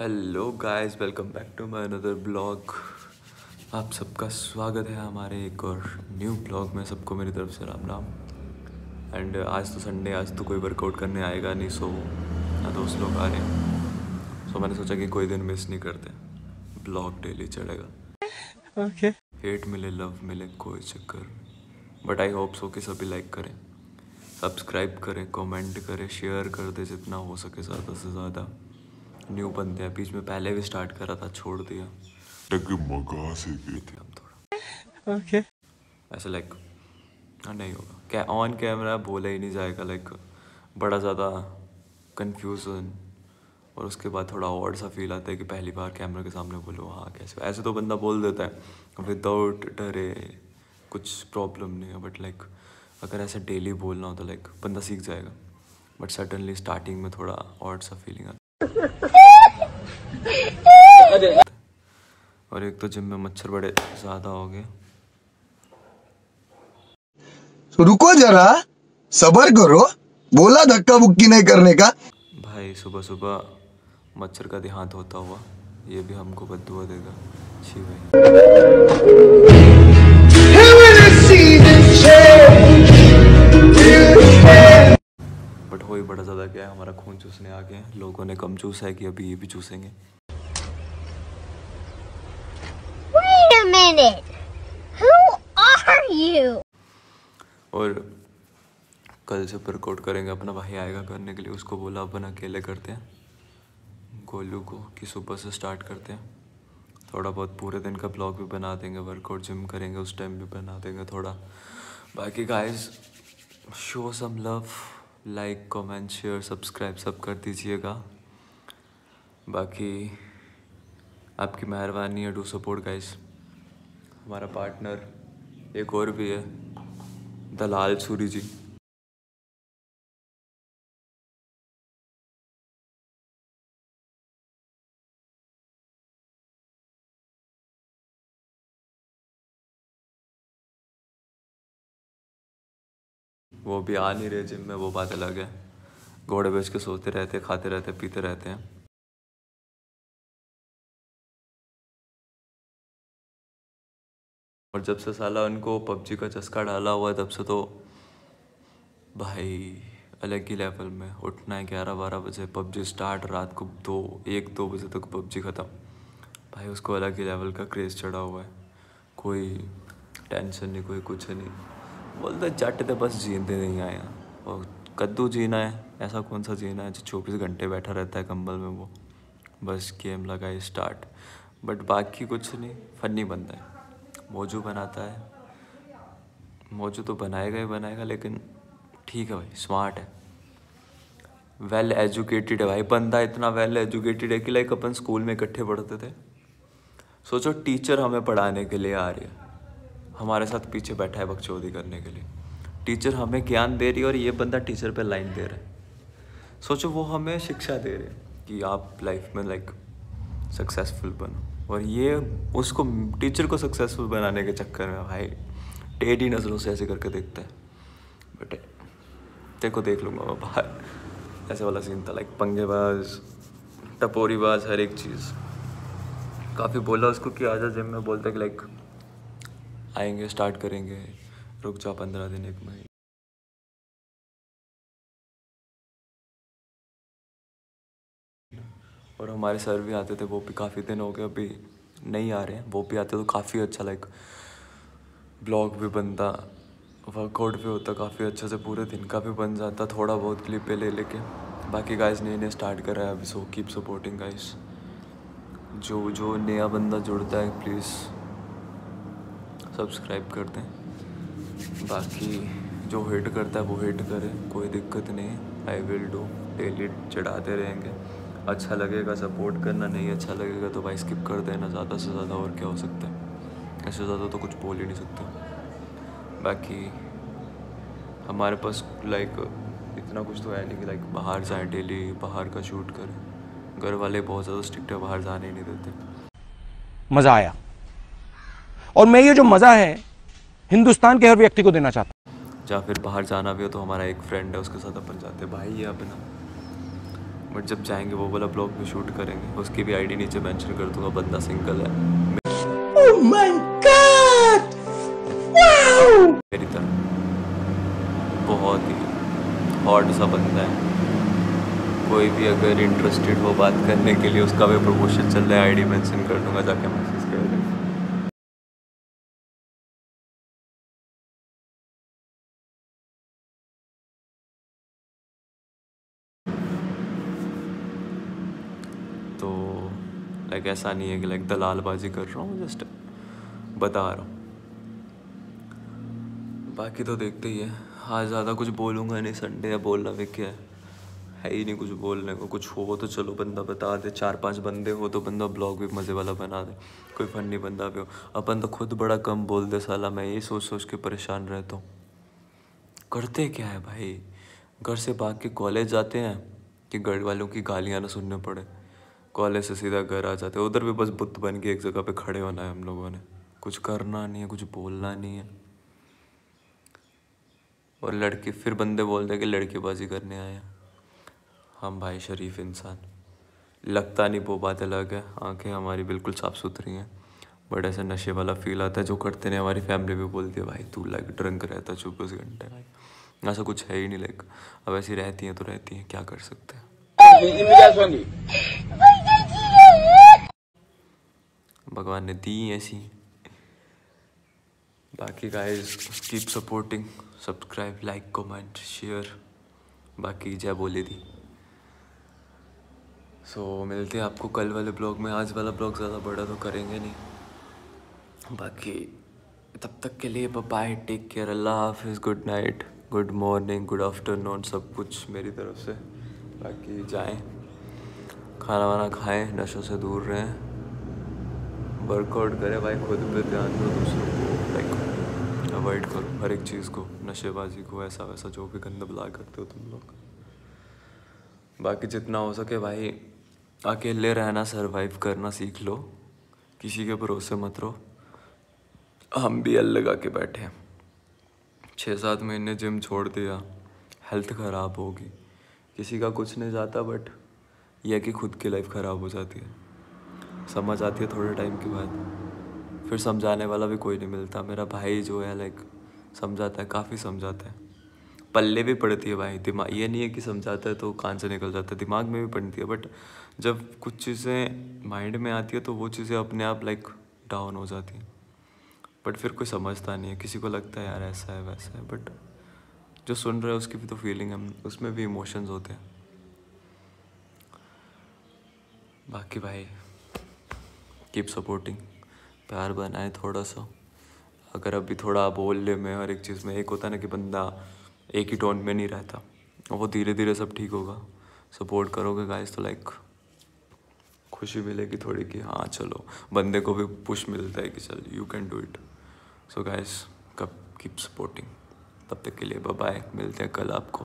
Hello guys welcome back to my another blog आप सबका स्वागत है हमारे एक और न्यू ब्लॉग में सबको मेरी तरफ़ से राम राम। एंड आज तो संडे आज तो कोई वर्कआउट करने आएगा नहीं सो ना दोस्त लोग आ रहे हैं। सो मैंने सोचा कि कोई दिन मिस नहीं करते। ब्लॉग डेली चढ़ेगा ओके हेट मिले लव मिले कोई चक्कर। बट आई होप सो कि सभी लाइक करें। सब्सक्राइब करें कमेंट करें शेयर कर दें जितना हो सके ज़्यादा से ज़्यादा। न्यू बनते हैं। बीच में पहले भी स्टार्ट करा था छोड़ दिया। टक मगा से गए थे। अब थोड़ा। ओके ऐसे लाइक हाँ नहीं होगा। क्या ऑन कैमरा बोला ही नहीं जाएगा लाइक बड़ा ज़्यादा कन्फ्यूज़न और उसके बाद थोड़ा और सा फील आता है कि पहली बार कैमरा के सामने बोलो हाँ कैसे? ऐसे तो बंदा बोल देता है विदाउट डरे कुछ प्रॉब्लम नहीं है। बट लाइक अगर ऐसे डेली बोलना हो तो लाइक बंदा सीख जाएगा। बट सडनली स्टार्टिंग में थोड़ा और सा फीलिंग आता और एक तो जिम में मच्छर बड़े ज़्यादा हो गए। तो रुको जरा सबर करो बोला धक्का बुक्की नहीं करने का। भाई सुबह सुबह मच्छर का देहांत होता हुआ ये भी हमको बदुआ देगा। छी भाई। चूसने आ गए हैं लोगों ने कम चूसा है कि अभी ये भी चूसेंगे Wait a minute. Who are you? और कल से वर्कआउट करेंगे अपना भाई आएगा करने के लिए उसको बोला अपन अकेले करते हैं। गोलू को कि सुबह से स्टार्ट करते हैं। थोड़ा बहुत पूरे दिन का ब्लॉग भी बना देंगे वर्कआउट जिम करेंगे उस टाइम भी बना देंगे थोड़ा। बाकी guys show some love like comment share subscribe सब कर दीजिएगा। बाकी, आपकी मेहरबानी है डू सपोर्ट गाइस हमारा पार्टनर एक और भी है, दलाल सूरी जी। वो भी आ नहीं रहे, जिम में वो बात अलग है। घोड़े बेच के सोते रहते, खाते रहते, पीते रहते हैं। और जब से साला उनको पबजी का चस्का डाला हुआ है, तब से तो भाई अलग ही लेवल में उठना है ग्यारह बारह बजे, पबजी स्टार्ट रात को दो एक दो बजे तक पबजी ख़त्म। भाई उसको अलग ही लेवल का क्रेज़ चढ़ा हुआ है। कोई टेंशन नहीं, कोई कुछ नहीं। बोलते जट तो बस जीते नहीं आए और कद्दू जीना है, ऐसा कौन सा जीना है जो चौबीस घंटे बैठा रहता है कंबल में वो। बस गेम लगाए स्टार्ट। बट बाकी कुछ नहीं, फनी बनता है। मौजू बनाता है। मौजू तो बनाएगा ही बनाएगा, लेकिन ठीक है भाई स्मार्ट है। वेल एजुकेटेड है भाई, बंदा इतना वेल एजुकेटेड है कि लाइक अपन स्कूल में इकट्ठे पढ़ते थे। सोचो टीचर हमें पढ़ाने के लिए आ रही है। हमारे साथ पीछे बैठा है बकचोदी करने के लिए। टीचर हमें ज्ञान दे रही है और ये बंदा टीचर पे लाइन दे रहा है। सोचो, वो हमें शिक्षा दे रहे हैं कि आप लाइफ में लाइक सक्सेसफुल बनो। और ये उसको, टीचर को सक्सेसफुल बनाने के चक्कर में भाई, टेढ़ी नज़रों से ऐसे करके देखता है। बट देखो, देख लूँगा मैं बाहर। ऐसे वाला सीन था लाइक पंगेबाज, टपोरीबाज, हर एक चीज़। काफ़ी बोला उसको कि आजा जिम में, बोलता कि लाइक आएँगे स्टार्ट करेंगे। रुक जा पंद्रह दिन, एक महीने। और हमारे सर भी आते थे, वो भी काफ़ी दिन हो गए, अभी नहीं आ रहे हैं। वो भी आते तो काफ़ी अच्छा लाइक ब्लॉग भी बनता वर्कआउट भी होता काफ़ी अच्छे से, पूरे दिन का भी बन जाता, थोड़ा बहुत क्लिप पे ले लेके। बाकी गाइस नए नए स्टार्ट कर रहा है, अभी सो कीप सपोर्टिंग गाइस जो जो नया बंदा जुड़ता है प्लीज़ सब्सक्राइब कर दें बाकी जो हिट करता है, वो हिट करे। कोई दिक्कत नहीं। आई विल डू डेली चढ़ाते रहेंगे। अच्छा लगेगा सपोर्ट करना, नहीं अच्छा लगेगा तो भाई स्किप कर देना। ज़्यादा से ज़्यादा और क्या हो सकता है? ऐसे ज़्यादा तो कुछ बोल ही नहीं सकते। बाकी हमारे पास लाइक इतना कुछ तो है नहीं कि लाइक बाहर जाए डेली बाहर का शूट करें। घर वाले बहुत ज़्यादा स्ट्रिक्ट बाहर जाने ही नहीं देते। मज़ा आया। और मैं ये जो मज़ा है हिंदुस्तान के हर व्यक्ति को देना चाहता हूँ। या फिर बाहर जाना भी हो तो हमारा एक फ्रेंड है उसके साथ अपन जाते हैं। भाई ये अपना बट जब जाएँगे वो वाला ब्लॉग भी शूट करेंगे। उसकी भी आईडी नीचे मेंशन कर दूँगा बंदा सिंगल है। मेरी तरह। बहुत ही हॉट सा बंदा है। कोई भी अगर इंटरेस्टेड हो बात करने के लिए उसका भी प्रमोशन चल रहा है आईडी मेंशन कर दूँगा जाके मैसेज कर देंगे तो लाइक ऐसा नहीं है कि लाइक दलालबाजी कर रहा हूँ जस्ट बता रहा हूँ। बाकी तो देखते ही है। आज ज़्यादा कुछ बोलूँगा नहीं संडे है, बोलना भी क्या है? है ही नहीं कुछ बोलने को। कुछ हो तो चलो, बंदा बता दे। चार पाँच बंदे हो तो बंदा ब्लॉग भी मज़े वाला बना दे। कोई फनी बंदा भी हो। अपन तो खुद बड़ा कम बोल दे साला, मैं ये सोच सोच के परेशान रहता हूँ। करते क्या है भाई? घर से भाग के कॉलेज जाते हैं कि घर वालों की गालियाँ ना सुनने पड़े? कॉलेज से सीधा घर आ जाते उधर भी बस बुत बन के एक जगह पे खड़े होना है हम लोगों ने। कुछ करना नहीं है, कुछ बोलना नहीं है। और लड़के, फिर बंदे बोलते हैं कि लड़केबाजी करने आए हैं। हम भाई शरीफ इंसान। लगता नहीं वो बात अलग है। आँखें हमारी बिल्कुल साफ़ सुथरी हैं। बट ऐसा नशे वाला फील आता है जो करते नहीं। हमारी फैमिली भी बोलती है, भाई तू लाइक ड्रंक रहता चौबीस घंटे। भाई ऐसा कुछ है ही नहीं लाइक अब ऐसी रहती हैं तो रहती हैं। क्या कर सकते हैं? भगवान ने दी ऐसी। बाकी guys keep supporting subscribe like comment share बाकी जय बोले दी। सो so, मिलते हैं आपको कल वाले ब्लॉग में। आज वाला ब्लॉग ज़्यादा बड़ा तो करेंगे नहीं। बाकी तब तक के लिए बाय टेक केयर अल्लाह हाफिज़ good night good morning good afternoon सब कुछ मेरी तरफ़ से। बाकी जाएँ। खाना वाना खाएँ नशों से दूर रहें। वर्कआउट करें, भाई खुद पे ध्यान दो दूसरों को लाइक अवॉइड करो हर एक चीज़ को, नशेबाजी को, ऐसा वैसा जो भी गंदा बुला करते हो तुम लोग। बाकी जितना हो सके भाई, अकेले रहना सरवाइव करना सीख लो, किसी के भरोसे मत रहो। हम भी अल लगा के बैठे हैं। छः सात महीने जिम छोड़ दिया हेल्थ ख़राब होगी। किसी का कुछ नहीं जाता बट यह कि खुद की लाइफ ख़राब हो जाती है। समझ आती है थोड़े टाइम के बाद। फिर समझाने वाला भी कोई नहीं मिलता। मेरा भाई जो है लाइक समझाता है, काफ़ी समझाता है। पल्ले भी पड़ती है भाई। दिमाग ये नहीं है कि समझाता है तो कान से निकल जाता है। दिमाग में भी पड़ती है बट जब कुछ चीज़ें माइंड में आती है तो वो चीज़ें अपने आप लाइक डाउन हो जाती हैं। बट फिर कोई समझता नहीं है। किसी को लगता है, यार, ऐसा है, वैसा है। बट जो सुन रहा है, उसकी भी तो फीलिंग है। उसमें भी इमोशंस होते हैं। बाकी भाई कीप सपोर्टिंग प्यार बनाए थोड़ा सा। अगर अभी थोड़ा बोल ले में हर एक चीज़ में एक होता है ना कि बंदा एक ही टोन में नहीं रहता वो धीरे धीरे सब ठीक होगा। सपोर्ट करोगे गाइस तो लाइक खुशी मिलेगी थोड़ी कि हाँ चलो। बंदे को भी पुश मिलता है कि चल you can do it so guys कब कीप सपोर्टिंग तब तक के लिए बाय मिलते हैं कल आपको।